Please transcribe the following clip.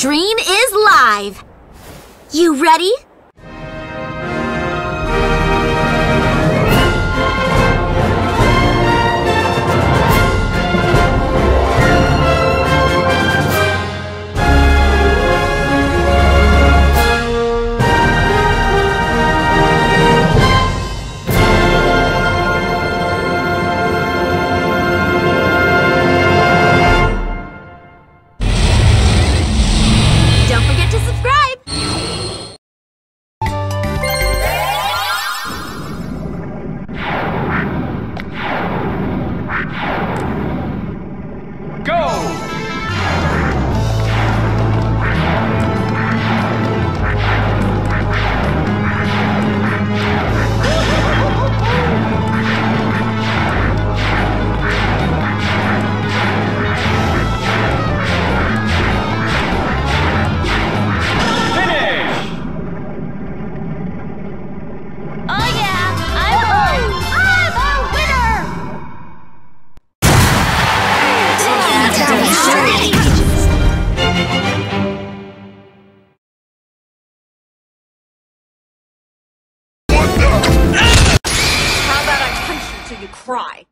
Dream is live! You ready? To subscribe! You cry?